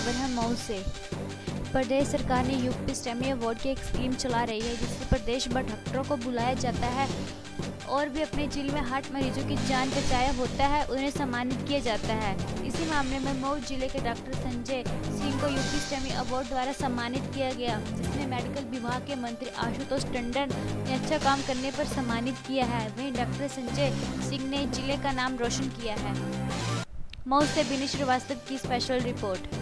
खबर है मऊ से। प्रदेश सरकार ने यूपी स्टेमी अवार्ड की एक स्कीम चला रही है, जिससे प्रदेश भर डॉक्टरों को बुलाया जाता है और भी अपने ज़िले में हार्ट मरीजों की जान बचाया होता है, उन्हें सम्मानित किया जाता है। इसी मामले में मऊ ज़िले के डॉक्टर संजय सिंह को यूपी स्टेमी अवार्ड द्वारा सम्मानित किया गया जिसमें मेडिकल विभाग के मंत्री आशुतोष टंडन ने अच्छा काम करने पर सम्मानित किया है। वहीं डॉक्टर संजय सिंह ने ज़िले का नाम रोशन किया है। मऊ से बिनी श्रीवास्तव की स्पेशल रिपोर्ट